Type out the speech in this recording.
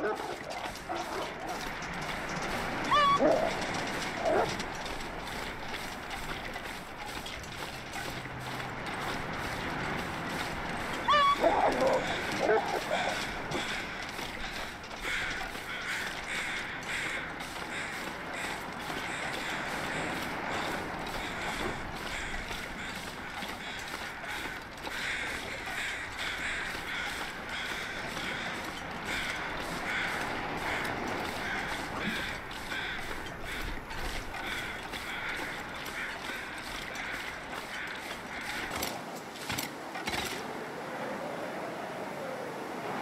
Ah!